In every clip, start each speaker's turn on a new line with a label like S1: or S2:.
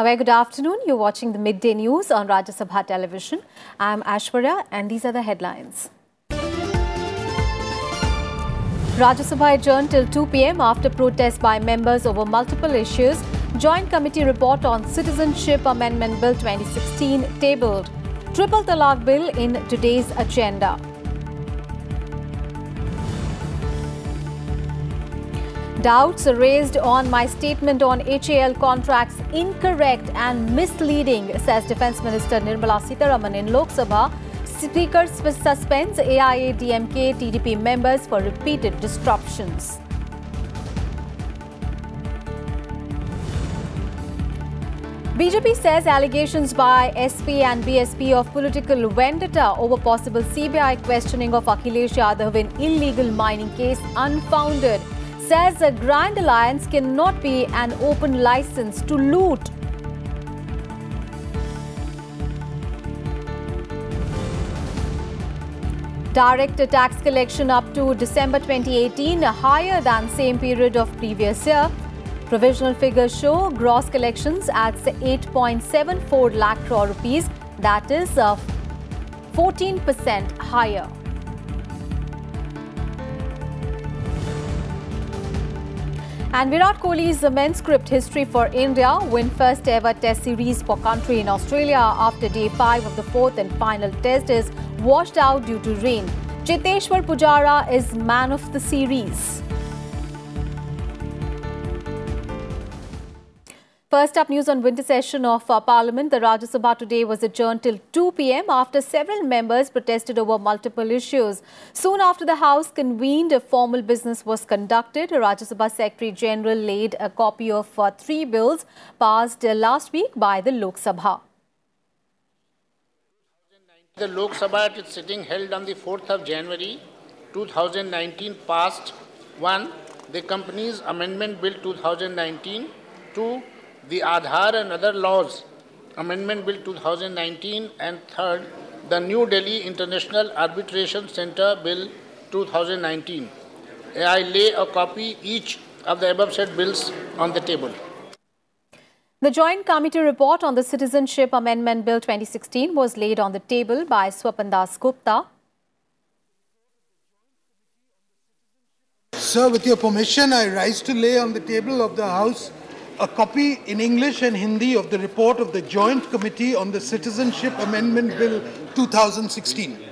S1: A very good afternoon. You're watching the midday news on Rajya Sabha television. I'm Aishwarya and these are the headlines. Rajya Sabha adjourned till 2 pm after protests by members over multiple issues. Joint Committee report on Citizenship Amendment Bill 2016 tabled. Triple Talaq Bill in today's agenda. Doubts raised on my statement on HAL contracts incorrect and misleading, says Defence Minister Nirmala Sitharaman in Lok Sabha. Speaker suspends AIADMK TDP members for repeated disruptions. BJP says allegations by SP and BSP of political vendetta over possible CBI questioning of Akhilesh Yadav in illegal mining case unfounded says a grand alliance cannot be an open license to loot. Direct tax collection up to December 2018 higher than same period of previous year. Provisional figures show gross collections at 8.74 lakh crore rupees that is 14% uh, higher. And Virat Kohli's men's script history for India win first ever test series for country in Australia after day 5 of the fourth and final test is washed out due to rain. Cheteshwar Pujara is man of the series. First up, news on winter session of uh, Parliament. The Rajya Sabha today was adjourned till 2 p.m. after several members protested over multiple issues. Soon after the House convened, a formal business was conducted. Rajya Sabha Secretary General laid a copy of uh, three bills passed uh, last week by the Lok Sabha.
S2: The Lok Sabha at its sitting held on the 4th of January 2019 passed 1. The Companies Amendment Bill 2019 2 the Aadhaar and other laws amendment bill 2019 and third the new delhi international arbitration center bill 2019 i lay a copy each of the above said bills on the table
S1: the Joint Committee report on the Citizenship Amendment Bill 2016 was laid on the table by Swapan Dasgupta.
S3: Sir, with your permission, I rise to lay on the table of the House a copy in English and Hindi of the report of the Joint Committee on the Citizenship Amendment Bill 2016.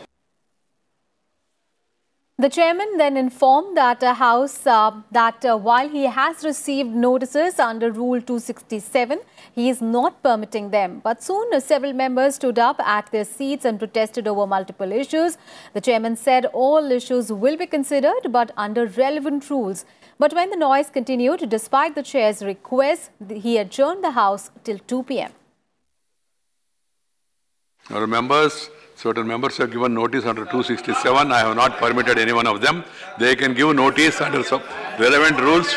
S1: The chairman then informed that uh, House uh, that uh, while he has received notices under Rule 267, he is not permitting them. But soon uh, several members stood up at their seats and protested over multiple issues. The chairman said all issues will be considered but under relevant rules. But when the noise continued, despite the chair's request, he adjourned the House till 2 p.m.
S4: Members, certain members have given notice under 267. I have not permitted any one of them. They can give notice under some relevant rules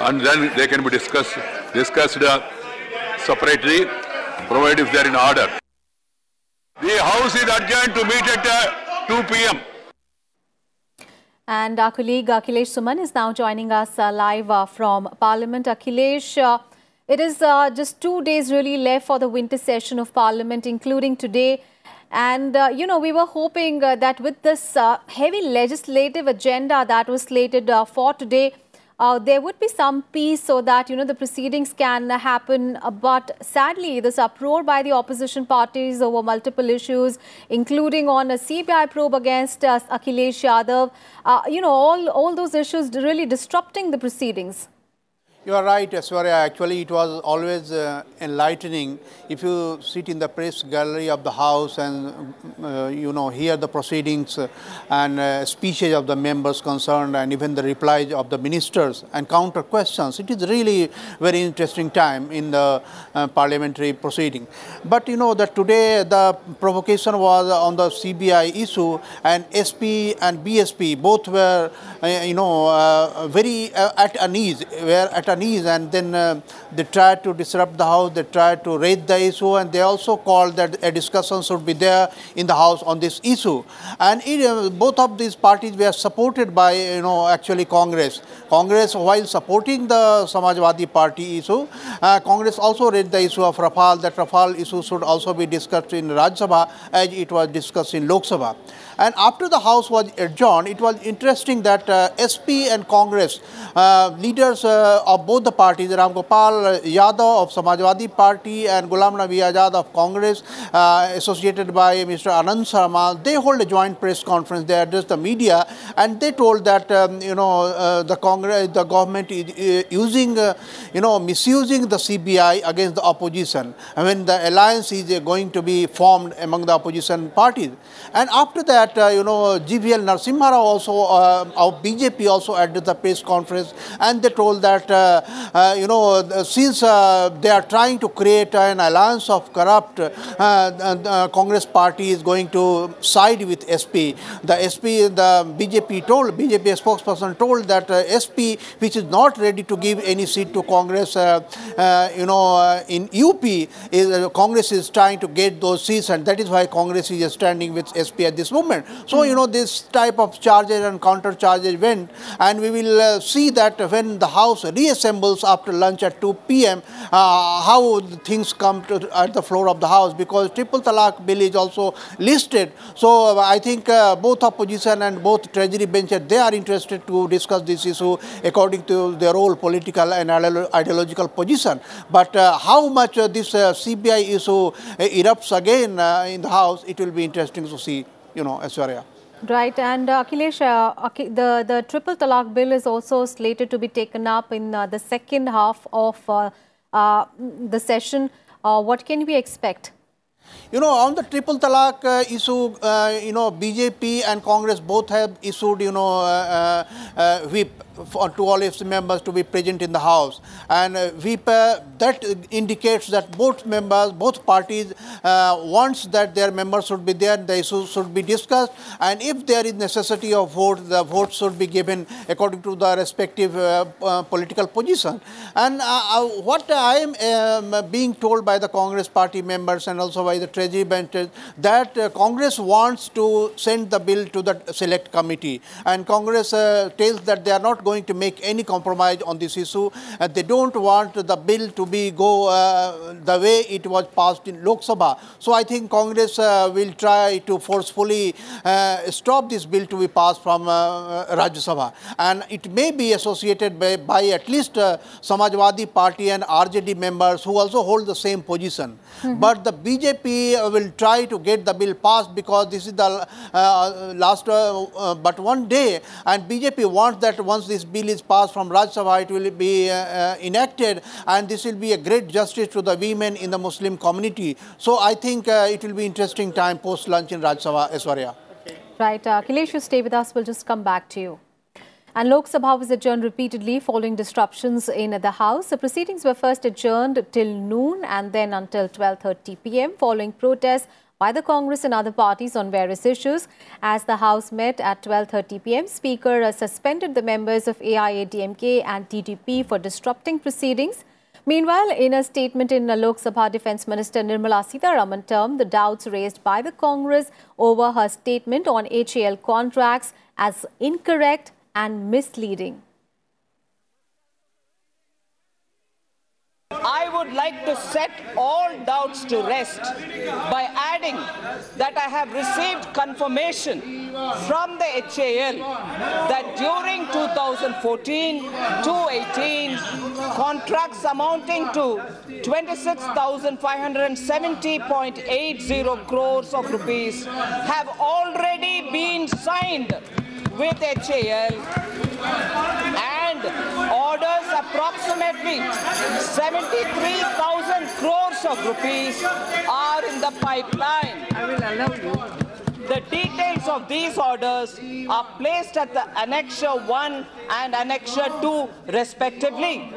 S4: and then they can be discussed, discussed uh, separately, provided if they are in order. The House is adjourned to meet at uh, 2 p.m.
S1: And our colleague Akhilesh Suman is now joining us uh, live uh, from Parliament. Akhilesh, uh, it is just two days really left for the winter session of Parliament, including today. And, you know, we were hoping that with this heavy legislative agenda that was slated for today, uh, there would be some peace so that, you know, the proceedings can happen. Uh, but sadly, this uproar by the opposition parties over multiple issues, including on a CBI probe against uh, Akhilesh Yadav, uh, you know, all, all those issues really disrupting the proceedings.
S5: You are right, Aishwarya. Actually, it was always uh, enlightening if you sit in the press gallery of the House and, uh, you know, hear the proceedings uh, and uh, speeches of the members concerned and even the replies of the ministers and counter questions. It is really very interesting time in the uh, parliamentary proceeding. But, you know, that today the provocation was on the CBI issue and SP and BSP both were, uh, you know, very at unease, were at and then uh, they tried to disrupt the House, they tried to raise the issue and they also called that a discussion should be there in the House on this issue. And it, uh, both of these parties were supported by, you know, actually Congress. Congress, while supporting the Samajwadi Party issue, uh, Congress also raised the issue of Rafale, that Rafale issue should also be discussed in Rajya Sabha as it was discussed in Lok Sabha. And after the House was adjourned, it was interesting that uh, SP and Congress uh, leaders uh, of both the parties, Ram Gopal Yadav of Samajwadi Party and Ghulam Nabi Azad of Congress, associated by Mr. Anand Sharma, they hold a joint press conference. They addressed the media and they told that um, you know the Congress, the government is using, you know, misusing the CBI against the opposition. I mean, the alliance is going to be formed among the opposition parties. And after that, that, uh, you know, GVL Narasimha Rao also, uh, our BJP also added the press conference and they told that, uh Uh, you know, uh, since uh, they are trying to create an alliance of corrupt, uh, uh Congress party is going to side with SP. The SP, the BJP told, BJP spokesperson told that SP, which is not ready to give any seat to Congress, you know, in UP, is, Congress is trying to get those seats and that is why Congress is standing with SP at this moment. So, you know, this type of charges and counter charges went and we will uh, see that when the House reassembles after lunch at 2 p.m., uh, how things come to, at the floor of the House because triple talaq bill is also listed. So, uh, I think uh, both opposition and both treasury benches, they are interested to discuss this issue according to their own political and ideological position. But uh, how much uh, this CBI issue erupts again in the House, it will be interesting to see you know, Aishwarya.
S1: Right, and uh, Akhilesh, uh, the, the triple talaq bill is also slated to be taken up in uh, the second half of uh, uh, the session. Uh, what can we expect?
S5: You know, on the triple talaq uh, issue, uh, you know, BJP and Congress both have issued, you know, uh, whip for, to all its members to be present in the House. And uh, uh, that indicates that both members, both parties uh, wants that their members should be there, the issues should be discussed. And if there is necessity of vote, the vote should be given according to the respective uh, uh, political position. And uh, what I am um, being told by the Congress party members and also by the Treasury benches that Congress wants to send the bill to the select committee. And Congress tells that they are not going to make any compromise on this issue. And they don't want the bill to be go uh, the way it was passed in Lok Sabha. So I think Congress uh, will try to forcefully uh, stop this bill to be passed from uh, Rajya Sabha. And it may be associated by, by at least uh, Samajwadi Party and RJD members who also hold the same position. Mm -hmm. But the BJP will try to get the bill passed because this is the uh, last but one day and BJP wants that once this bill is passed from Rajya Sabha, it will be uh, uh, enacted and this will be a great justice to the women in the Muslim community. So I think uh, it will be interesting time post lunch in Rajya Sabha.
S1: Okay. Right, uh, Akhilesh, you stay with us. We'll just come back to you. And Lok Sabha was adjourned repeatedly following disruptions in the House. The proceedings were first adjourned till noon and then until 12.30 p.m. following protests by the Congress and other parties on various issues. As the House met at 12.30 pm, Speaker uh, suspended the members of AIADMK and TDP for disrupting proceedings. Meanwhile, in a statement in Lok Sabha Defence Minister Nirmala Sitharaman termed the doubts raised by the Congress over her statement on HAL contracts as incorrect and misleading.
S6: I would like to set all doubts to rest by adding that I have received confirmation from the HAL that during 2014 to 18, contracts amounting to 26,570.80 crores of rupees have already been signed with HAL orders approximately 73,000 crores of rupees are in the pipeline. I will allow you. The details of these orders are placed at the Annexure 1 and Annexure 2 respectively.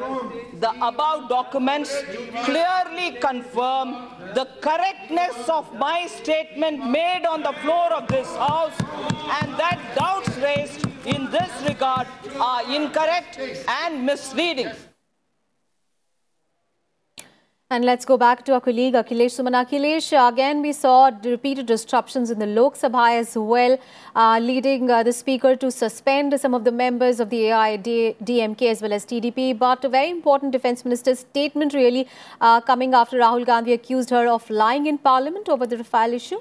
S6: The above documents clearly confirm the correctness of my statement made on the floor of this House and that doubts raised in this regard are incorrect and misleading.
S1: And let's go back to our colleague Akhilesh Suman. Akhilesh, again we saw repeated disruptions in the Lok Sabha as well, uh, leading uh, the speaker to suspend some of the members of the AIADMK as well as TDP. But a very important defence minister's statement really uh, coming after Rahul Gandhi accused her of lying in parliament over the Rafale issue.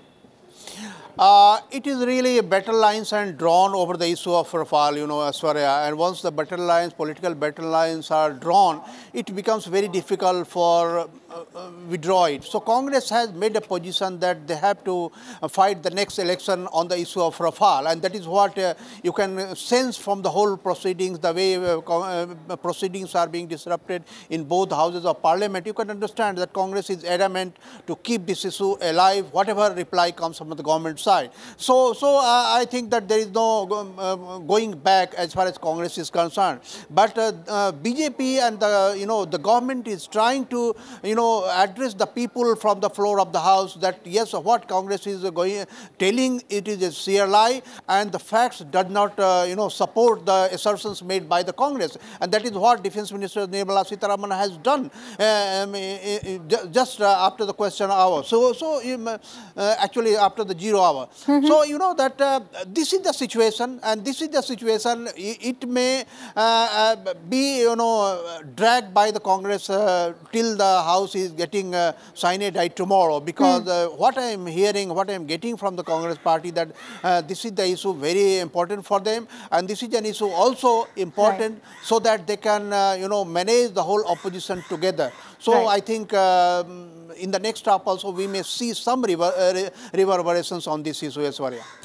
S5: Uh, it is really a battle lines and drawn over the issue of Rafale, you know, Aishwarya. And once the battle lines, political battle lines are drawn, it becomes very difficult for uh, uh, withdraw it. So Congress has made a position that they have to uh, fight the next election on the issue of Rafale, and that is what uh, you can sense from the whole proceedings, the way uh, proceedings are being disrupted in both houses of parliament. You can understand that Congress is adamant to keep this issue alive, whatever reply comes from the government side. So, so I think that there is no going back as far as Congress is concerned. But BJP and the you know the government is trying to you know address the people from the floor of the house that yes, what Congress is going, telling it is a sheer lie and the facts does not, uh, you know, support the assertions made by the Congress. And that is what Defense Minister Nirmala Sitharaman has done um, just uh, after the question hour. So, so um, uh, actually after the zero hour. Mm -hmm. So, you know that uh, this is the situation and this is the situation. It may uh, uh, be, you know, dragged by the Congress till the House is getting uh, sine die tomorrow because mm. uh, what I am hearing, what I am getting from the Congress party that uh, this is the issue very important for them and this is an issue also important right. so that they can, uh, you know, manage the whole opposition together. So right. I think um, in the next stop also we may see some rever uh, reverberations on this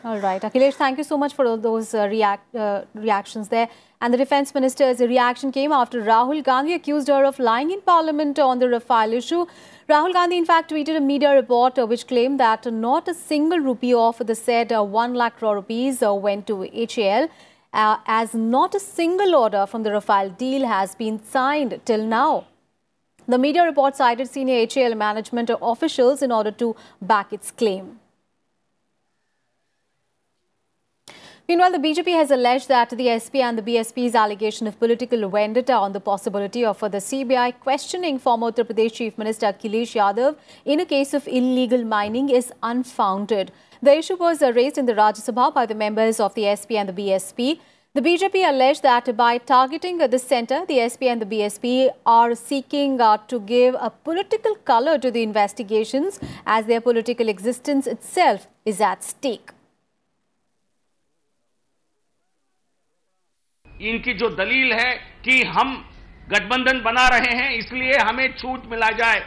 S1: All right. Akhilesh, thank you so much for all those uh, react, reactions there. And the defense minister's reaction came after Rahul Gandhi accused her of lying in parliament on the Rafale issue. Rahul Gandhi, in fact, tweeted a media report uh, which claimed that not a single rupee of the said uh, 1 lakh crore rupees uh, went to HAL, uh, as not a single order from the Rafale deal has been signed till now. The media report cited senior HAL management officials in order to back its claim. Meanwhile, the BJP has alleged that the SP and the BSP's allegation of political vendetta on the possibility of the CBI questioning former Uttar Pradesh Chief Minister Akhilesh Yadav in a case of illegal mining is unfounded. The issue was raised in the Rajya Sabha by the members of the SP and the BSP. The BJP alleged that by targeting the centre, the SP and the BSP are seeking uh, to give a political colour to the investigations as their political existence itself is at stake.
S7: इनकी जो दलील है कि हम गठबंधन बना रहे हैं, इसलिए हमें छूट मिला जाए।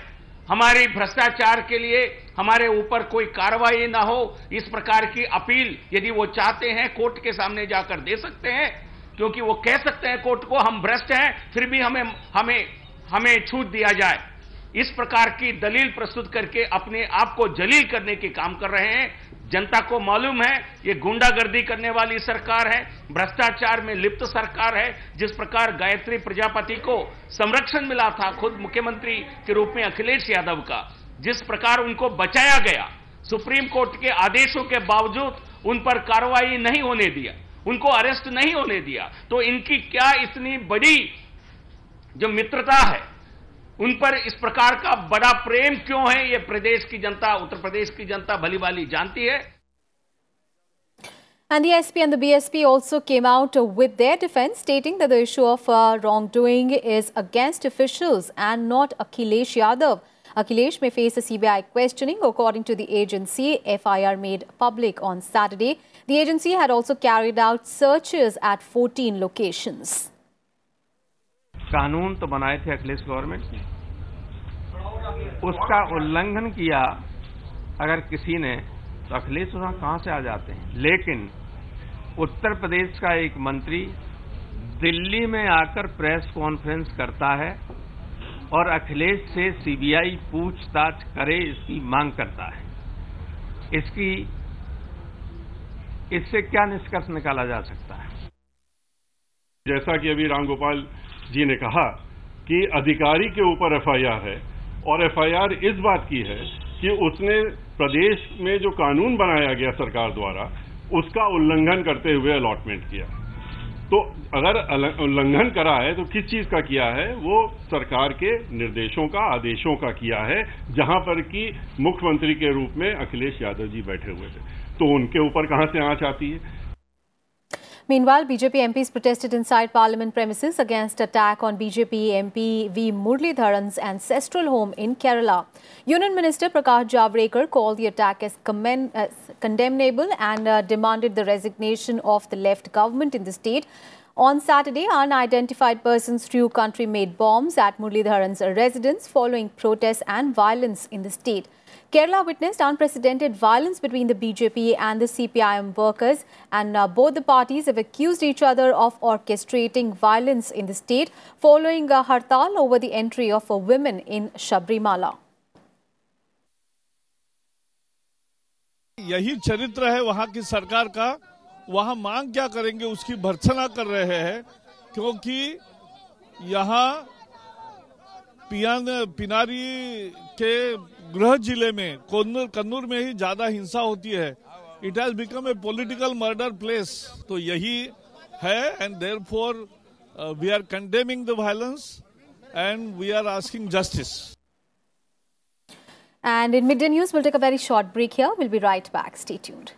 S7: हमारी भ्रष्टाचार के लिए हमारे ऊपर कोई कार्रवाई ना हो, इस प्रकार की अपील यदि वो चाहते हैं, कोर्ट के सामने जाकर दे सकते हैं, क्योंकि वो कह सकते हैं कोर्ट को, हम भ्रष्ट हैं, फिर भी हमें हमें हमें छूट दिया जाए। इस प्रकार की दलील प्रस्तुत करके अपने आप को जलील करने के काम कर रहे हैं। जनता को मालूम है, ये गुंडागर्दी करने वाली सरकार है, भ्रष्टाचार में लिप्त सरकार है, जिस प्रकार गायत्री प्रजापति को संरक्षण मिला था खुद मुख्यमंत्री के रूप में अखिलेश यादव का, जिस प्रकार उनको बचाया गया, सुप्रीम कोर्ट के आदेशों के बावजूद उन पर कार्रवाई नहीं होने दिया, उनको अरेस्ट नहीं होने दिया तो इनकी क्या इतनी बड़ी जो मित्रता है उन पर इस प्रकार का बड़ा प्रेम क्यों है ये प्रदेश की जनता उत्तर प्रदेश की जनता भली भाली जानती है
S1: And the SP and the BSP also came out with their defense, stating that the issue of uh, wrongdoing is against officials and not Akhilesh Yadav. Akhilesh may face a CBI questioning, according to the agency. FIR made public on Saturday. The agency had also carried out searches at 14 locations.
S8: कानून तो बनाए थे Akhilesh government ने। उसका उल्लंघन किया अगर किसी ने तो अखिलेश वहाँ कहाँ से आ जाते हैं? लेकिन उत्तर प्रदेश का एक मंत्री दिल्ली में आकर प्रेस कॉन्फ्रेंस करता है और अखिलेश से सीबीआई पूछताछ करे, इसकी मांग करता है। इसकी, इससे क्या निष्कर्ष निकाला जा सकता है?
S9: जैसा कि अभी रामगोपाल जी ने कहा कि अधिकारी के ऊपर एफआईआर है और एफआईआर इस बात की है कि उसने प्रदेश में जो कानून बनाया गया सरकार द्वारा, उसका उल्लंघन करते हुए अलॉटमेंट किया। तो अगर उल्लंघन करा है तो किस चीज़ का किया है? वो सरकार के निर्देशों का, आदेशों का किया है, जहाँ पर कि मुख्यमंत्री के रूप में अखिलेश यादव जी बैठे हुए थे। तो उनके ऊपर कहाँ से आँच आती है?
S1: Meanwhile, BJP MPs protested inside parliament premises against attack on BJP MP V. Muralidharan's ancestral home in Kerala. Union Minister Prakash Javadekar called the attack as, as condemnable and uh, demanded the resignation of the left government in the state. On Saturday, unidentified persons threw country-made bombs at Muralidharan's residence following protests and violence in the state. Kerala witnessed unprecedented violence between the BJP and the CPIM workers and uh, both the parties have accused each other of orchestrating violence in the state following a hartal over the entry of a women in Sabarimala.
S10: यही चरित्र है वहाँ की सरकार का वहाँ मांग क्या करेंगे उसकी भर्सना कर रहे हैं क्योंकि यहाँ पियान पिनारी के गृह ज़िले में कन्नूर कन्नूर में ही ज़्यादा हिंसा होती है it has become a political murder place तो यही है and therefore we are condemning the violence and we are asking justice
S1: And in midday news, we'll take a very short break here. We'll be right back. Stay tuned.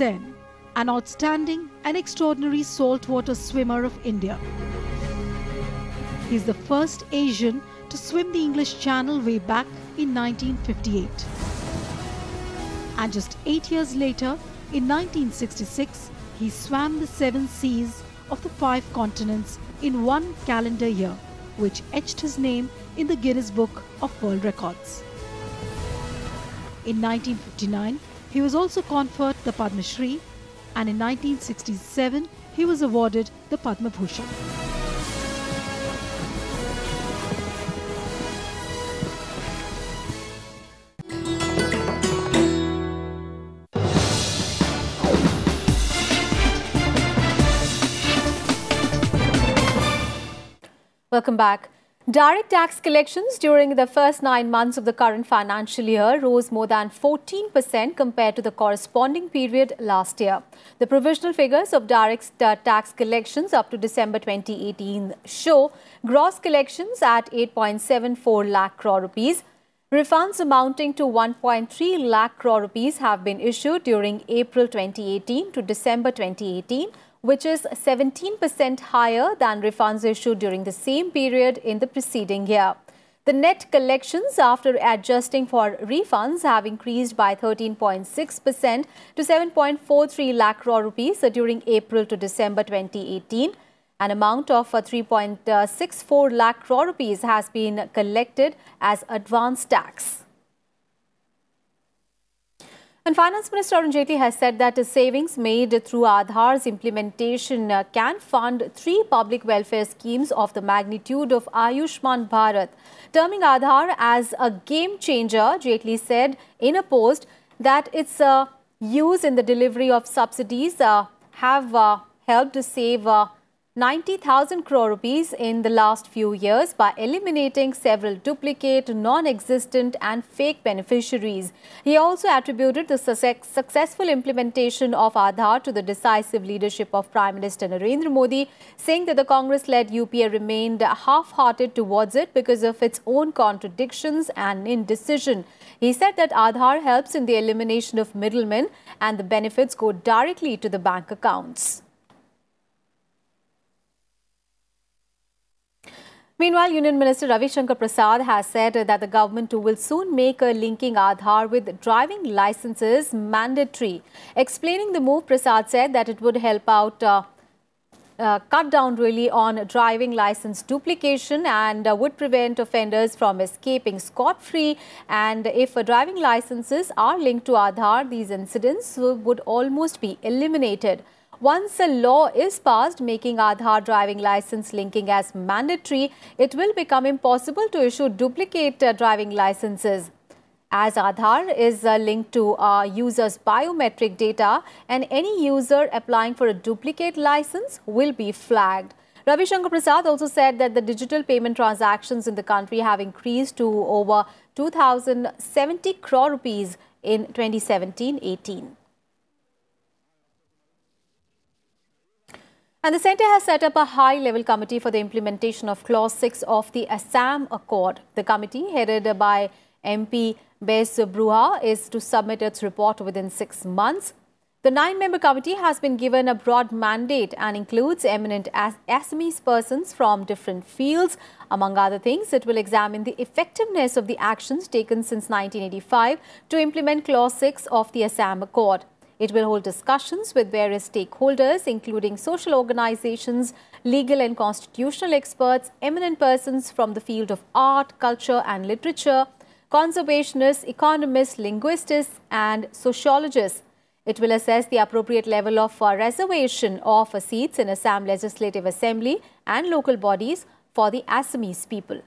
S11: Sen, an outstanding and extraordinary saltwater swimmer of India. He is the first Asian to swim the English Channel way back in 1958. And just eight years later, in 1966, he swam the seven seas of the five continents in one calendar year, which etched his name in the Guinness Book of World Records. In 1959, he was also conferred the Padma Shri, and in 1967, he was awarded the Padma Bhushan.
S1: Welcome back. Direct tax collections during the first nine months of the current financial year rose more than 14% compared to the corresponding period last year. The provisional figures of direct uh, tax collections up to December 2018 show gross collections at 8.74 lakh crore rupees. Refunds amounting to 1.3 lakh crore rupees have been issued during April 2018 to December 2018 which is 17% higher than refunds issued during the same period in the preceding year. The net collections after adjusting for refunds have increased by 13.6% to 7.43 lakh crore rupees during April to December 2018. An amount of 3.64 lakh crore rupees has been collected as advance tax. And Finance Minister Arun Jaitley has said that the savings made through Aadhaar's implementation uh, can fund three public welfare schemes of the magnitude of Ayushman Bharat. Terming Aadhaar as a game changer, Jaitley said in a post that its uh, use in the delivery of subsidies uh, have uh, helped to save uh, 90,000 crore rupees in the last few years by eliminating several duplicate, non-existent and fake beneficiaries. He also attributed the successful implementation of Aadhaar to the decisive leadership of Prime Minister Narendra Modi, saying that the Congress-led UPA remained half-hearted towards it because of its own contradictions and indecision. He said that Aadhaar helps in the elimination of middlemen and the benefits go directly to the bank accounts. Meanwhile, Union Minister Ravi Shankar Prasad has said that the government will soon make a linking Aadhaar with driving licenses mandatory. Explaining the move, Prasad said that it would help out uh, uh, cut down really on driving license duplication and uh, would prevent offenders from escaping scot-free. And if uh, driving licenses are linked to Aadhaar, these incidents would almost be eliminated. Once a law is passed making Aadhaar driving license linking as mandatory, it will become impossible to issue duplicate uh, driving licenses. as Aadhaar is uh, linked to a user's biometric data and any user applying for a duplicate license will be flagged. Ravi Shankar Prasad also said that the digital payment transactions in the country have increased to over 2,070 crore rupees in 2017-18. And the centre has set up a high-level committee for the implementation of Clause 6 of the Assam Accord. The committee, headed by MP Bezbaruah, is to submit its report within six months. The nine-member committee has been given a broad mandate and includes eminent Assamese persons from different fields. Among other things, it will examine the effectiveness of the actions taken since 1985 to implement Clause 6 of the Assam Accord. It will hold discussions with various stakeholders, including social organizations, legal and constitutional experts, eminent persons from the field of art, culture and literature, conservationists, economists, linguists and sociologists. It will assess the appropriate level of uh, reservation of seats in Assam Legislative Assembly and local bodies for the Assamese people.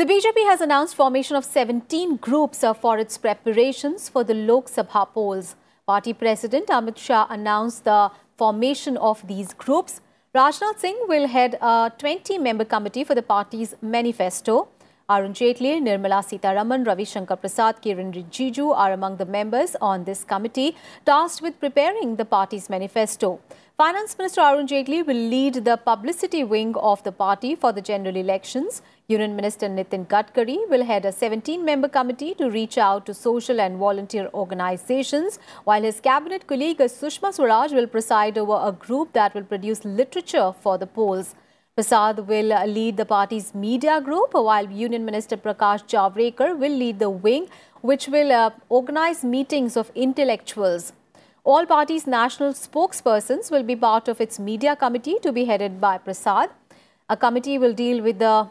S1: The BJP has announced formation of 17 groups for its preparations for the Lok Sabha polls. Party President Amit Shah announced the formation of these groups. Rajnath Singh will head a 20-member committee for the party's manifesto. Arun Jaitley, Nirmala Sitharaman, Ravi Shankar Prasad, Kiren Rijiju are among the members on this committee tasked with preparing the party's manifesto. Finance Minister Arun Jaitley will lead the publicity wing of the party for the general elections. Union Minister Nitin Gadkari will head a 17-member committee to reach out to social and volunteer organizations, while his cabinet colleague Sushma Swaraj will preside over a group that will produce literature for the polls. Prasad will lead the party's media group, while Union Minister Prakash Javadekar will lead the wing, which will uh, organize meetings of intellectuals. All parties' national spokespersons will be part of its media committee to be headed by Prasad. A committee will deal with the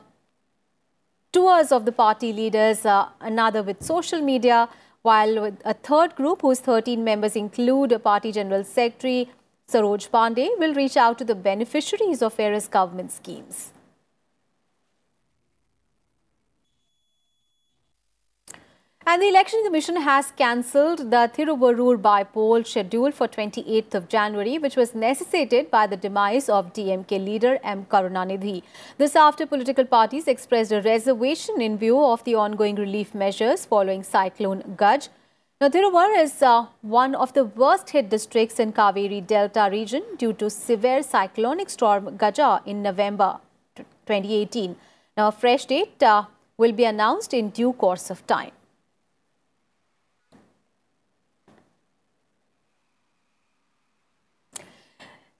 S1: tours of the party leaders, uh, another with social media, while with a third group whose 13 members include a Party General Secretary Saroj Pandey will reach out to the beneficiaries of various government schemes. And the Election Commission has cancelled the Thiruvarur by-poll schedule for 28th of January, which was necessitated by the demise of DMK leader M. Karunanidhi. This after political parties expressed a reservation in view of the ongoing relief measures following Cyclone Gaj. Now, Thiruvarur is uh, one of the worst hit districts in Kaveri Delta region due to severe cyclonic storm Gaja in November 2018. Now, a fresh date uh, will be announced in due course of time.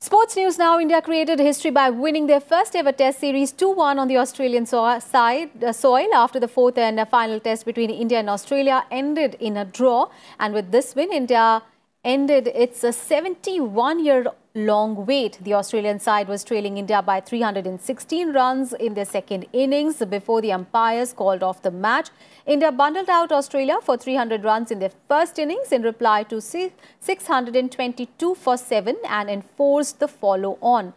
S1: Sports news now. India created history by winning their first ever test series 2-1 on the Australian so side, uh, soil after the fourth and final test between India and Australia ended in a draw. And with this win, India ended its 71-year long wait. The Australian side was trailing India by 316 runs in their second innings before the umpires called off the match. India bundled out Australia for 300 runs in their first innings in reply to 622 for 7 and enforced the follow-on.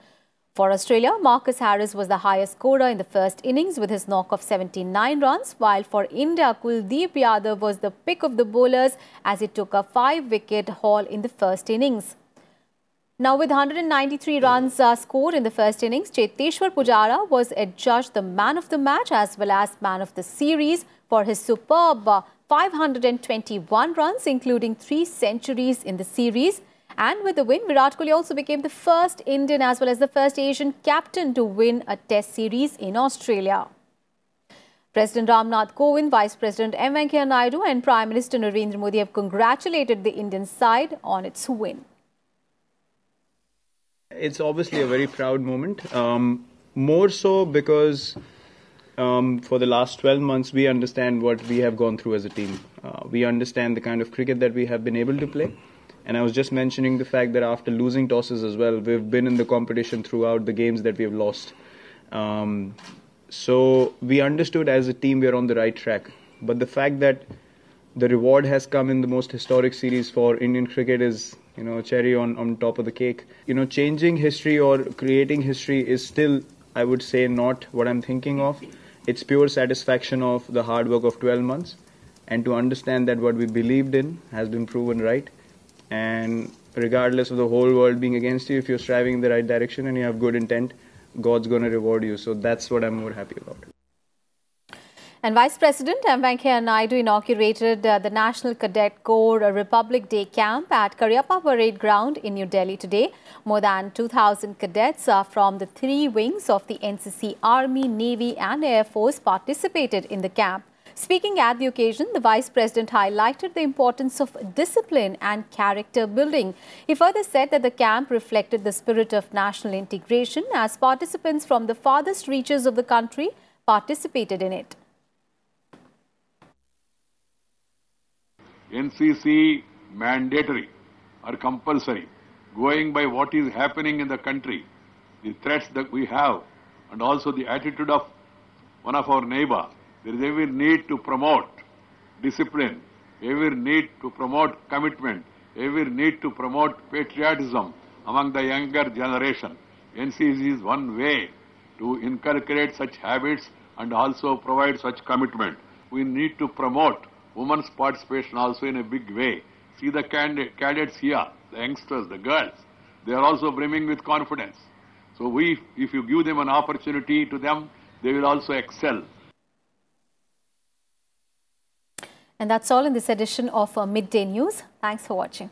S1: For Australia, Marcus Harris was the highest scorer in the first innings with his knock of 79 runs, while for India, Kuldeep Yadav was the pick of the bowlers as he took a five-wicket haul in the first innings. Now, with 193 runs uh, scored in the first innings, Cheteshwar Pujara was adjudged the man of the match as well as man of the series for his superb uh, 521 runs, including three centuries in the series. And with the win, Virat Kohli also became the first Indian as well as the first Asian captain to win a test series in Australia. President Ramnath Kovind, Vice President M. Venkaiah Naidu and Prime Minister Narendra Modi have congratulated the Indian side on its win.
S12: It's obviously a very proud moment, um, more so because um, for the last 12 months we understand what we have gone through as a team. Uh, we understand the kind of cricket that we have been able to play. And I was just mentioning the fact that after losing tosses as well, we've been in the competition throughout the games that we've lost. Um, so we understood as a team we're on the right track. But the fact that the reward has come in the most historic series for Indian cricket is, you know, cherry on, on top of the cake. You know, changing history or creating history is still, I would say, not what I'm thinking of. it's pure satisfaction of the hard work of 12 months and to understand that what we believed in has been proven right. And regardless of the whole world being against you, if you're striving in the right direction and you have good intent, God's going to reward you. So that's what I'm more happy about.
S1: And Vice President M. Venkaiah Naidu inaugurated uh, the National Cadet Corps Republic Day camp at Cariappa Parade Ground in New Delhi today. More than 2,000 cadets uh, from the three wings of the NCC Army, Navy and Air Force participated in the camp. Speaking at the occasion, the Vice President highlighted the importance of discipline and character building. He further said that the camp reflected the spirit of national integration as participants from the farthest reaches of the country participated in it.
S4: NCC mandatory or compulsory, going by what is happening in the country, the threats that we have, and also the attitude of one of our neighbor. There is every need to promote discipline, every need to promote commitment, every need to promote patriotism among the younger generation. NCC is one way to inculcate such habits and also provide such commitment. We need to promote women's participation also in a big way. See the cadets here, the youngsters, the girls, they are also brimming with confidence. So we, if you give them an opportunity to them, they will also excel.
S1: And that's all in this edition of uh, Midday News. Thanks for watching.